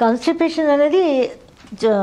Constipation అనేది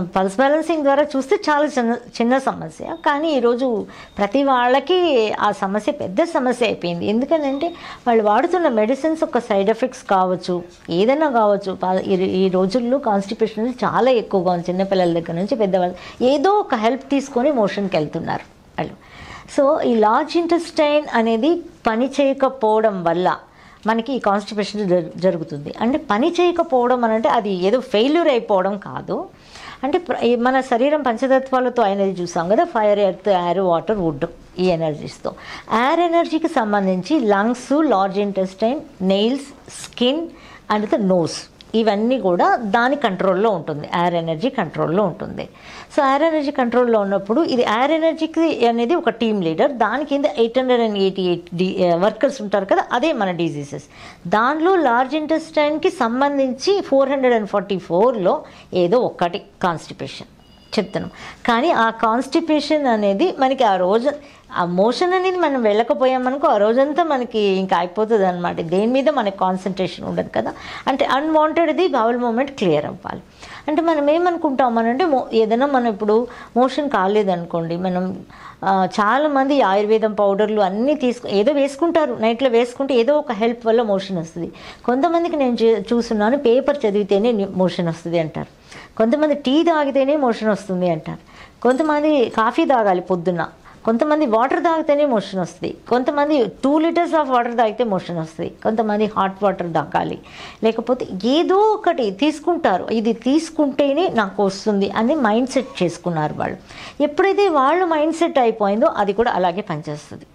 pulse balancing ద్వారా చూస్తే చాలా చిన్న చిన్న సమస్య. కానీ ఈరోజు ప్రతి వాళ్ళకి ఆ సమస్య పెద్ద సమస్య అయిపోయింది. ఎందుకనంటే వాళ్ళు వాడుతున్న మెడిసిన్స్ ఒక సైడ్ ఎఫెక్ట్స్ కావచ్చు ఏదైనా కావచ్చు. ఈ- రోజుల్లో కాన్స్టిపేషన్ అనేది చాలా ఎక్కువగా ఉంది. చిన్నపిల్లల దగ్గర నుంచి పెద్దవాళ్ళు ఏదో ఒక హెల్ప్ తీసుకొని మోషన్కి వెళ్తున్నారు వాళ్ళు. సో ఈ లార్జ్ ఇంటెస్టైన్ అనేది పని చేయకపోవడం వల్ల మనకి ఈ కాన్స్టిపేషన్ జరుగుతుంది. అంటే పని చేయకపోవడం అని అంటే అది ఏదో ఫెయిల్యూర్ అయిపోవడం కాదు. అంటే మన శరీరం పంచతత్వాలతో అయినది చూసాం కదా fire earth air water wood ఈ ఎనర్జీస్తో ఎయిర్ ఎనర్జీకి సంబంధించి lungs large intestine nails skin and the nose ఇవన్నీ కూడా దాని కంట్రోల్లో ఉంటుంది ఎయిర్ ఎనర్జీ కంట్రోల్లో ఉంటుంది. సో ఎయిర్ ఎనర్జీ కంట్రోల్లో ఉన్నప్పుడు ఇది ఎయిర్ ఎనర్జీకి అనేది ఒక టీమ్ లీడర్ దాని కింద eight hundred and eighty eight D workers ఉంటారు కదా అదే మన డిజీజెస్ దానిలో లార్జ్ ఇంటెస్టైన్కి సంబంధించి ఫోర్ హండ్రెడ్ అండ్ ఫార్టీ ఫోర్లో ఏదో ఒక్కటి కాన్స్టిపేషన్ చెప్తున్నాం. కానీ ఆ కాన్స్టిపేషన్ అనేది మనకి ఆ రోజు ఆ మోషన్ అనేది మనం వెళ్ళకపోయామనుకో ఆ రోజంతా మనకి ఇంకా అయిపోతుంది అనమాట దేని మీద మనకి కాన్సన్ట్రేషన్ ఉండదు కదా. అంటే అన్వాంటెడ్ది బౌల్ మూమెంట్ క్లియర్ అవ్వాలి. అంటే మనం ఏమనుకుంటాం అంటే మో ఏదైనా మనం ఇప్పుడు మోషన్ కాలేదనుకోండి మనం చాలామంది ఆయుర్వేదం పౌడర్లు అన్నీ తీసుకు ఏదో వేసుకుంటారు. నైట్లో వేసుకుంటే ఏదో ఒక హెల్ప్ వల్ల మోషన్ వస్తుంది. కొంతమందికి నేను చూ- చూస్తున్నాను పేపర్ చదివితేనే మోషన్ వస్తుంది అంటారు. కొంతమంది టీ తాగితేనే మోషన్ వస్తుంది అంటారు. కొంతమంది కాఫీ తాగాలి పొద్దున్న. కొంతమంది వాటర్ తాగితేనే మోషన్ వస్తుంది. కొంతమంది టూ లీటర్స్ ఆఫ్ వాటర్ తాగితే మోషన్ వస్తుంది. కొంతమంది హాట్ వాటర్ తాగాలి. లేకపోతే ఏదో ఒకటి తీసుకుంటారు. ఇది తీసుకుంటేనే నాకు వస్తుంది అని మైండ్ సెట్ చేసుకున్నారు వాళ్ళు. ఎప్పుడైతే వాళ్ళు మైండ్ సెట్ అయిపోయిందో అది కూడా అలాగే పనిచేస్తుంది.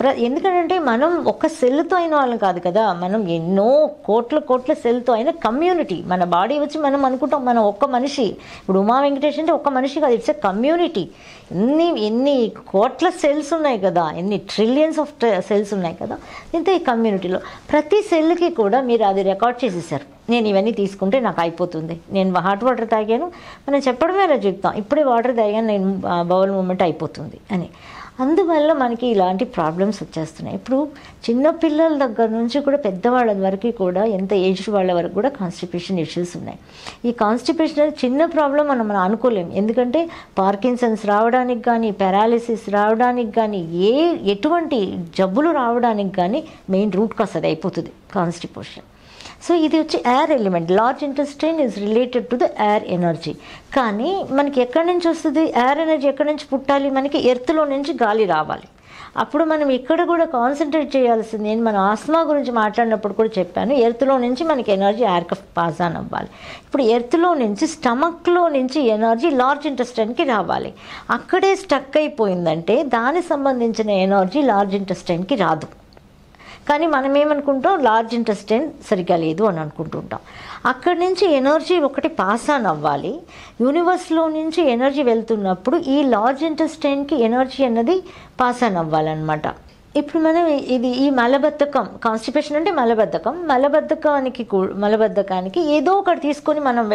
ప్ర ఎందుకంటే మనం ఒక సెల్తో అయిన వాళ్ళం కాదు కదా. మనం ఎన్నో కోట్ల కోట్ల సెల్తో అయిన కమ్యూనిటీ. మన బాడీ వచ్చి మనం అనుకుంటాం మనం ఒక్క మనిషి. ఇప్పుడు ఉమా వెంకటేష్ అంటే ఒక్క మనిషి కాదు ఇట్స్ ఎ కమ్యూనిటీ. ఎన్ని ఎన్ని కోట్ల సెల్స్ ఉన్నాయి కదా. ఎన్ని ట్రిలియన్స్ ఆఫ్ సెల్స్ ఉన్నాయి కదా. ఇంత ఈ కమ్యూనిటీలో. ప్రతి సెల్కి కూడా మీరు అది రికార్డ్ చేసేసారు. నేను ఇవన్నీ తీసుకుంటే నాకు అయిపోతుంది. నేను హాట్ వాటర్ తాగాను. మనం చెప్పడమే అలా చెప్తాం. ఇప్పుడే వాటర్ తాగాను నేను బౌల్ మూమెంట్ అయిపోతుంది అని. అందువల్ల మనకి ఇలాంటి ప్రాబ్లమ్స్ వచ్చేస్తున్నాయి. ఇప్పుడు చిన్న పిల్లల దగ్గర నుంచి కూడా పెద్దవాళ్ళ వరకు కూడా ఎంత ఏజ్ వాళ్ళ వరకు కూడా కాన్స్టిపేషన్ ఇష్యూస్ ఉన్నాయి. ఈ కాన్స్టిపేషన్ అనేది చిన్న ప్రాబ్లం మనం మనం అనుకోలేం. ఎందుకంటే పార్కిన్సన్స్ రావడానికి కానీ పారాలిసిస్ రావడానికి కానీ ఏ ఎటువంటి జబ్బులు రావడానికి కానీ మెయిన్ రూట్ కాస్ అది అయిపోతుంది కాన్స్టిపేషన్ సో ఇది వచ్చి air element large intestine is related to the air energy కానీ మనకి ఎక్కడి నుంచి వస్తుంది? ఎయిర్ ఎనర్జీ ఎక్కడి నుంచి పుట్టాలి? మనకి ఎర్త్లో నుంచి గాలి రావాలి. అప్పుడు మనం ఇక్కడ కూడా కాన్సన్ట్రేట్ చేయాల్సింది నేను మన ఆస్మా గురించి మాట్లాడినప్పుడు కూడా చెప్పాను. ఎర్త్లో నుంచి మనకి ఎనర్జీ ఎయిర్కి పాస్ ఆన్ అవ్వాలి. ఇప్పుడు ఎర్త్లో నుంచి స్టమక్లో నుంచి ఎనర్జీ లార్జ్ ఇంటెస్టైన్కి రావాలి. అక్కడే స్టక్ అయిపోయిందంటే దానికి సంబంధించిన ఎనర్జీ లార్జ్ ఇంటెస్టైన్కి రాదు. కానీ మనం ఏమనుకుంటాం లార్జ్ ఇంటెస్టైన్ సరిగ్గా లేదు అని అనుకుంటుంటాం. అక్కడి నుంచి ఎనర్జీ ఒకటి పాస్ ఆన్ అవ్వాలి. యూనివర్స్లో నుంచి ఎనర్జీ వెళ్తున్నప్పుడు ఈ లార్జ్ ఇంటెస్టైన్కి ఎనర్జీ అన్నది పాస్ ఆన్ అవ్వాలన్నమాట. ఇప్పుడు మనం ఇది ఈ మలబద్ధకం కాన్స్టిపేషన్ అంటే మలబద్ధకం. మలబద్ధకానికి కూ- మలబద్ధకానికి ఏదో ఒకటి తీసుకొని మనం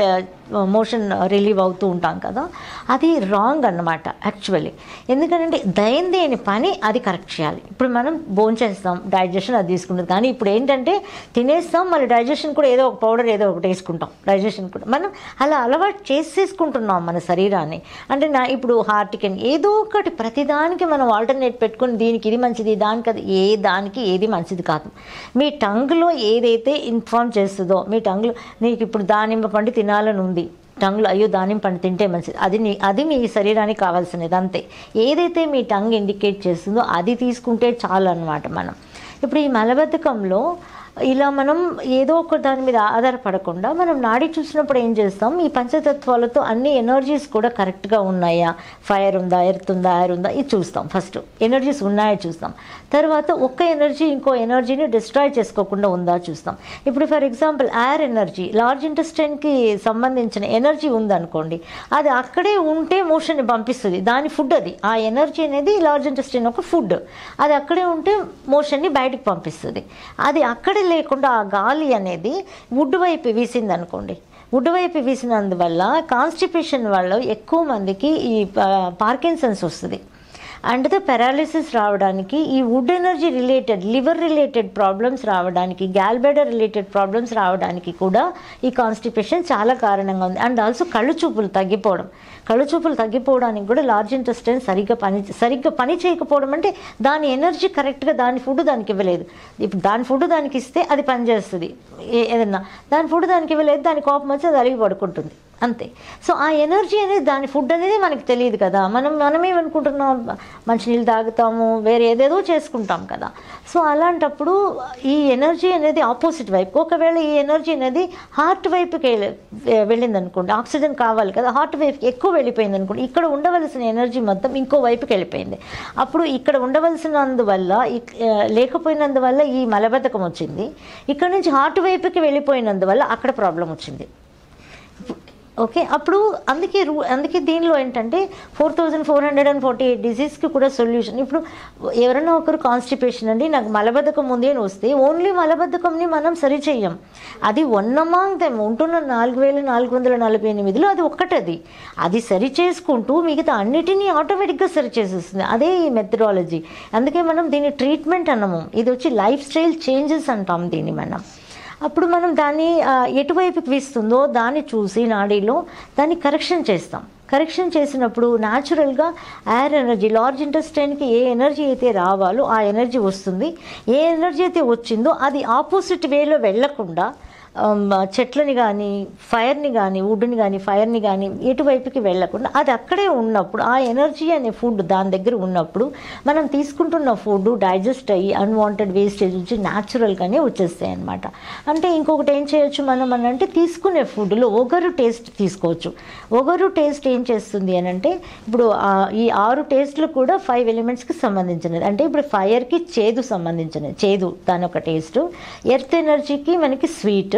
మోషన్ రిలీవ్ అవుతూ ఉంటాం కదా. అది రాంగ్ అన్నమాట యాక్చువల్లీ. ఎందుకంటే దైందేని పని అది కరెక్ట్ చేయాలి. ఇప్పుడు మనం భోంచేస్తాం డైజెషన్ అది తీసుకుంటుంది. కానీ ఇప్పుడు ఏంటంటే తినేస్తాం మళ్ళీ డైజెషన్ కూడా ఏదో ఒక పౌడర్ ఏదో ఒకటి వేసుకుంటాం డైజెషన్ కూడా. మనం అలా అలవాటు చేసేసుకుంటున్నాం మన శరీరాన్ని. అంటే నా ఇప్పుడు హార్ట్కి ఏదో ఒకటి ప్రతిదానికి మనం ఆల్టర్నేట్ పెట్టుకొని దీనికి ఇది మంచిది దానికి అది ఏ దానికి ఏది మంచిది కాదు. మీ టంగ్లో ఏదైతే ఇన్ఫార్మ్ చేస్తుందో మీ టంగ్లో నీకు ఇప్పుడు దానిమ్మ పండు తినాలని ఉంది టంగ్లో అయ్యో దానిమ్మ పండు తింటే మంచిది. అది నీ అది మీ శరీరానికి కావాల్సినది అంతే. ఏదైతే మీ టంగ్ ఇండికేట్ చేస్తుందో అది తీసుకుంటే చాలు అనమాట మనం. ఇప్పుడు ఈ మలబద్ధకంలో ఇలా మనం ఏదో ఒక దాని మీద ఆధారపడకుండా మనం నాడి చూసినప్పుడు ఏం చేస్తాం? ఈ పంచతత్వాలతో అన్ని ఎనర్జీస్ కూడా కరెక్ట్గా ఉన్నాయా? ఫైర్ ఉందా? ఎర్త్ ఉందా? ఎయిర్ ఉందా? ఇది చూస్తాం ఫస్ట్ ఎనర్జీస్ ఉన్నాయా చూస్తాం. తర్వాత ఒక్క ఎనర్జీ ఇంకో ఎనర్జీని డిస్ట్రాయ్ చేసుకోకుండా ఉందా చూస్తాం. ఇప్పుడు for example air energy large ఇంటెస్టైన్కి సంబంధించిన ఎనర్జీ ఉందనుకోండి అది అక్కడే ఉంటే మోషన్ని పంపిస్తుంది. దాని ఫుడ్ అది. ఆ ఎనర్జీ అనేది లార్జ్ ఇంటెస్టైన్ ఒక ఫుడ్ అది అక్కడే ఉంటే మోషన్ని బయటకు పంపిస్తుంది. అది అక్కడే లేకుండా ఆ గాలి అనేది వుడ్ వైపు వీసింది అనుకోండి వుడ్ వైపు వీసినందువల్ల కాన్స్టిపేషన్ వల్ల ఎక్కువ మందికి ఈ పార్కిన్సన్స్ వస్తుంది. అండ్ ద పెరాలిసిస్ రావడానికి ఈ wood energy related liver related problems రావడానికి గ్యాల్బెడర్ రిలేటెడ్ ప్రాబ్లమ్స్ రావడానికి కూడా ఈ కాన్స్టిపేషన్ చాలా కారణంగా ఉంది. అండ్ ఆల్సో కళ్ళు చూపులు తగ్గిపోవడం. కళ్ళు చూపులు తగ్గిపోవడానికి కూడా లార్జ్ ఇంటెస్టైన్ సరిగ్గా పని సరిగ్గా పని చేయకపోవడం అంటే దాని ఎనర్జీ కరెక్ట్గా దాని ఫుడ్ దానికి ఇవ్వలేదు. ఇప్పుడు దాని ఫుడ్ దానికి ఇస్తే అది పనిచేస్తుంది. ఏదన్నా దాని ఫుడ్ దానికి ఇవ్వలేదు దాని కోపం వచ్చి అది అలిగి పడుకుంటుంది. అంతే. సో ఆ ఎనర్జీ అనేది దాని ఫుడ్ అనేది మనకి తెలియదు కదా. మనం మనమే అనుకుంటున్నాం మంచినీళ్ళు తాగుతాము వేరే ఏదేదో చేసుకుంటాం కదా. సో అలాంటప్పుడు ఈ ఎనర్జీ అనేది ఆపోజిట్ వైపు. ఒకవేళ ఈ ఎనర్జీ అనేది హార్ట్ వైపుకి వెళ్ళింది అనుకోండి ఆక్సిజన్ కావాలి కదా హార్ట్ వైపుకి ఎక్కువ వెళ్ళిపోయింది అనుకోండి ఇక్కడ ఉండవలసిన ఎనర్జీ మొత్తం ఇంకో వైపుకి వెళ్ళిపోయింది. అప్పుడు ఇక్కడ ఉండవలసినందువల్ల లేకపోయినందువల్ల ఈ మలబద్ధకం వచ్చింది. ఇక్కడ నుంచి హార్ట్ వైపుకి వెళ్ళిపోయినందువల్ల అక్కడ ప్రాబ్లం వచ్చింది. ఓకే అప్పుడు అందుకే రూ అందుకే దీనిలో ఏంటంటే four thousand four hundred and forty eight డిసీజ్కి కూడా సొల్యూషన్. ఇప్పుడు ఎవరైనా ఒకరు కాన్స్టిపేషన్ అండి నాకు మలబద్ధకం ఉంది అని వస్తే ఓన్లీ మలబద్ధకంని మనం సరిచేయం. అది వన్ అమాంగ్ దెమ్ ఉంటున్న నాలుగు వేల నాలుగు వందల నలభై ఎనిమిదిలో అది ఒక్కటది. అది సరి చేసుకుంటూ మిగతా అన్నిటినీ ఆటోమేటిక్గా సరి చేసేస్తుంది అదే ఈ మెథడాలజీ. అందుకే మనం దీన్ని ట్రీట్మెంట్ అన్నము. ఇది వచ్చి లైఫ్ స్టైల్ చేంజెస్ అంటాం దీన్ని మనం. అప్పుడు మనం దాన్ని ఎటువైపుకి వీస్తుందో దాన్ని చూసి నాడీలో దాన్ని కరెక్షన్ చేస్తాం. కరెక్షన్ చేసినప్పుడు న్యాచురల్గా ఎయిర్ ఎనర్జీ లార్జ్ ఇంటెస్టైన్కి ఏ ఎనర్జీ అయితే రావాలో ఆ ఎనర్జీ వస్తుంది. ఏ ఎనర్జీ అయితే వచ్చిందో అది ఆపోజిట్ వేలో వెళ్ళకుండా Um, చెట్లని కానీ ఫైర్ని కానీ వుడ్ని కానీ ఫైర్ని కానీ ఎటువైపుకి వెళ్ళకుండా అది అక్కడే ఉన్నప్పుడు ఆ ఎనర్జీ అనే ఫుడ్ దాని దగ్గర ఉన్నప్పుడు మనం తీసుకుంటున్న ఫుడ్ డైజెస్ట్ అయ్యి అన్వాంటెడ్ వేస్టేజ్ వచ్చి న్యాచురల్గానే వచ్చేస్తాయి అనమాట అంటే ఇంకొకటి ఏం చేయొచ్చు మనం అని అంటే తీసుకునే ఫుడ్లో ఒగరు టేస్ట్ తీసుకోవచ్చు. ఒగరు టేస్ట్ ఏం చేస్తుంది అని అంటే ఇప్పుడు ఈ ఆరు టేస్ట్లు కూడా ఫైవ్ ఎలిమెంట్స్కి సంబంధించినది అంటే ఇప్పుడు ఫైర్కి చేదు సంబంధించినది చేదు దాని ఒక టేస్ట్ ఎర్త్ ఎనర్జీకి మనకి స్వీట్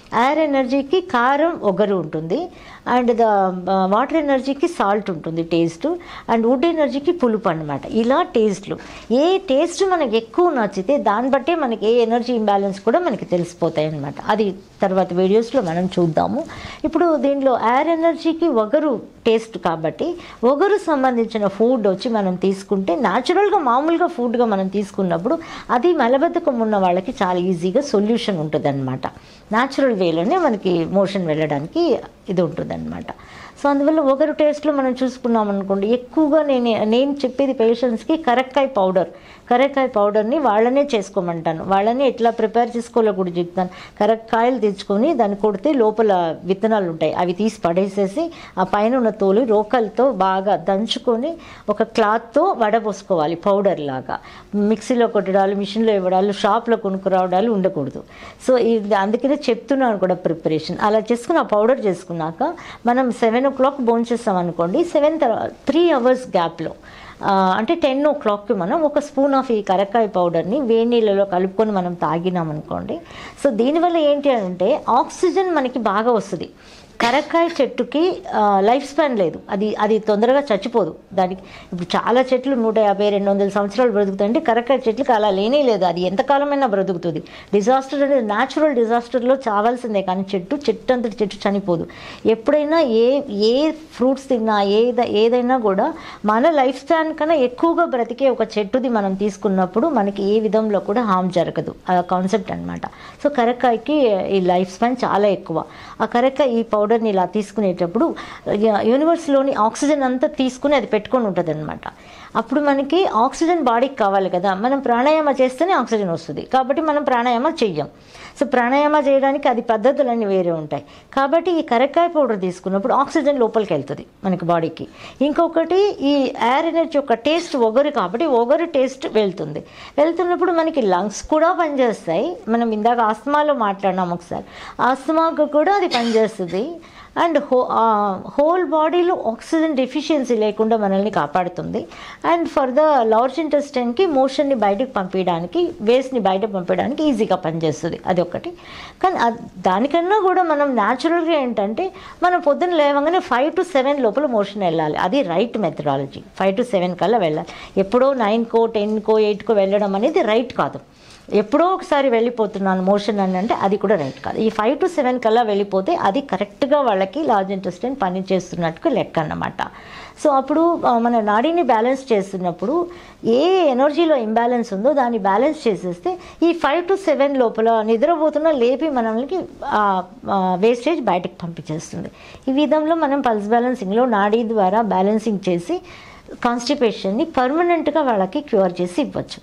ఎయిర్ ఎనర్జీకి కారం ఒగరు ఉంటుంది. అండ్ ద వాటర్ ఎనర్జీకి సాల్ట్ ఉంటుంది టేస్ట్ అండ్ వుడ్ ఎనర్జీకి పులుపు అనమాట ఇలా టేస్ట్లు ఏ టేస్ట్ మనకి ఎక్కువ నచ్చితే దాన్ని బట్టే మనకి ఏ ఎనర్జీ ఇంబ్యాలెన్స్ కూడా మనకి తెలిసిపోతాయి అనమాట అది తర్వాత వీడియోస్లో మనం చూద్దాము. ఇప్పుడు దీనిలో ఎయిర్ ఎనర్జీకి ఒగరు టేస్ట్ కాబట్టి ఒగరు సంబంధించిన ఫుడ్ వచ్చి మనం తీసుకుంటే న్యాచురల్గా మామూలుగా ఫుడ్గా మనం తీసుకున్నప్పుడు అది మలబద్ధకం ఉన్న వాళ్ళకి చాలా ఈజీగా సొల్యూషన్ ఉంటుంది అనమాట న్యాచురల్ వేలోనే మనకి మోషన్ వెళ్ళడానికి ఇది ఉంటుందన్నమాట. సో అందువల్ల ఒకరు టేస్ట్లో మనం చూసుకున్నాం అనుకోండి ఎక్కువగా నేను నేను చెప్పేది పేషెంట్స్కి కరెక్కాయ పౌడర్. కరెక్కాయ పౌడర్ని వాళ్ళనే చేసుకోమంటాను. వాళ్ళని ఎట్లా ప్రిపేర్ చేసుకోవాలో కూడా చెప్తాను. కరక్కాయలు తెచ్చుకొని దాన్ని కొడితే లోపల విత్తనాలు ఉంటాయి. అవి తీసి పడేసేసి ఆ పైన ఉన్న తోలు రోకలతో బాగా దంచుకొని ఒక క్లాత్తో వడపోసుకోవాలి పౌడర్ లాగా. మిక్సీలో కొట్టడాలు మిషన్లో ఇవ్వడాలు షాప్లో కొనుక్కురావడాలు ఉండకూడదు. సో ఇది అందుకనే చెప్తున్నాను కూడా ప్రిపరేషన్. అలా చేసుకుని ఆ పౌడర్ చేసుకున్నాక మనం సెవెన్ ఓ క్లాక్ భోంచేస్తాం అనుకోండి సెవెన్ తర్వాత త్రీ అవర్స్ గ్యాప్లో అంటే టెన్ ఓ క్లాక్కి మనం ఒక స్పూన్ ఆఫ్ ఈ కరక్కాయ పౌడర్ని వేడి నీళ్ళలో కలుపుకొని మనం తాగినాం అనుకోండి సో దీనివల్ల ఏంటి అంటే ఆక్సిజన్ మనకి బాగా వస్తుంది. కరక్కాయ చెట్టుకి లైఫ్ స్పాన్ లేదు. అది అది తొందరగా చచ్చిపోదు. దానికి ఇప్పుడు చాలా చెట్లు నూట యాభై రెండు వందల సంవత్సరాలు బ్రతుకుతాయంటే కరక్కాయ చెట్లకి అలా లేనే లేదు. అది ఎంతకాలమైనా బ్రతుకుతుంది. డిజాస్టర్ అనేది న్యాచురల్ డిజాస్టర్లో చావాల్సిందే కానీ చెట్టు చెట్టు అంతటి చెట్టు చనిపోదు. ఎప్పుడైనా ఏ ఏ ఫ్రూట్స్ తిన్నా ఏద ఏదైనా కూడా మన లైఫ్ స్పాన్ కన్నా ఎక్కువగా బ్రతికే ఒక చెట్టుది మనం తీసుకున్నప్పుడు మనకి ఏ విధంలో కూడా హామ్ జరగదు. ఆ కాన్సెప్ట్ అనమాట సో కరక్కాయకి ఈ లైఫ్ స్పాన్ చాలా ఎక్కువ. ఆ కరక్కాయ ఈ పౌడర్ పౌడర్ని ఇలా తీసుకునేటప్పుడు యూనివర్స్లోని ఆక్సిజన్ అంతా తీసుకుని అది పెట్టుకొని ఉంటుంది అనమాట అప్పుడు మనకి ఆక్సిజన్ బాడీకి కావాలి కదా. మనం ప్రాణాయామ చేస్తేనే ఆక్సిజన్ వస్తుంది. కాబట్టి మనం ప్రాణాయామ చెయ్యం. సో ప్రాణాయామ చేయడానికి అది పద్ధతులన్నీ వేరే ఉంటాయి. కాబట్టి ఈ కరక్కాయ పౌడర్ తీసుకున్నప్పుడు ఆక్సిజన్ లోపలికి వెళ్తుంది మనకి బాడీకి. ఇంకొకటి ఈ ఎయిర్ ఎనర్జీ యొక్క టేస్ట్ ఒగరు కాబట్టి ఒగరు టేస్ట్ వెళ్తుంది. వెళ్తున్నప్పుడు మనకి లంగ్స్ కూడా పనిచేస్తాయి. మనం ఇందాక ఆస్తమాలో మాట్లాడినాం ఒకసారి. ఆస్తమాకు కూడా అది పనిచేస్తుంది. అండ్ హో హోల్ బాడీలో ఆక్సిజన్ డెఫిషియన్సీ లేకుండా మనల్ని కాపాడుతుంది. అండ్ ఫర్ ద లార్జ్ ఇంటెస్టైన్కి మోషన్ని బయటకు పంపించడానికి వేస్ట్ని బయట పంపించడానికి ఈజీగా పనిచేస్తుంది. అది ఒకటి కానీ దానికన్నా కూడా మనం న్యాచురల్గా ఏంటంటే మనం పొద్దున్న లేవగానే ఫైవ్ టు సెవెన్ లోపల మోషన్ వెళ్ళాలి. అది right methodology five to seven కల్లా వెళ్ళాలి. ఎప్పుడో నైన్కో టెన్కో ఎయిట్కో వెళ్ళడం అనేది రైట్ కాదు. ఎప్పుడో ఒకసారి వెళ్ళిపోతున్నాను మోషన్ అని అంటే అది కూడా రైట్ కాదు. ఈ ఫైవ్ టు సెవెన్ కల్లా వెళ్ళిపోతే అది కరెక్ట్గా వాళ్ళకి లార్జ్ ఇంటెస్టైన్ పని చేస్తున్నట్టు లెక్క అన్నమాట. సో అప్పుడు మన నాడీని బ్యాలెన్స్ చేస్తున్నప్పుడు ఏ ఎనర్జీలో ఇంబ్యాలెన్స్ ఉందో దాన్ని బ్యాలెన్స్ చేసేస్తే ఈ ఫైవ్ టు సెవెన్ లోపల నిద్రపోతున్న లేపి మనల్ని వేస్టేజ్ బయటకు పంపించేస్తుంది. ఈ విధంలో మనం పల్స్ బ్యాలెన్సింగ్లో నాడీ ద్వారా బ్యాలెన్సింగ్ చేసి కాన్స్టిపేషన్ని పర్మనెంట్గా వాళ్ళకి క్యూర్ చేసి ఇవ్వచ్చు.